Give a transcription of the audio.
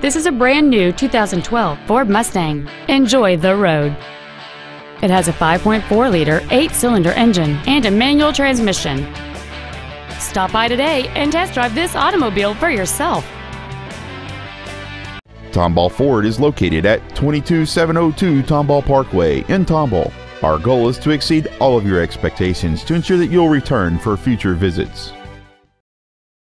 This is a brand new 2012 Ford Mustang. Enjoy the road. It has a 5.4-liter, eight-cylinder engine and a manual transmission. Stop by today and test drive this automobile for yourself. Tomball Ford is located at 22702 Tomball Parkway in Tomball. Our goal is to exceed all of your expectations to ensure that you'll return for future visits.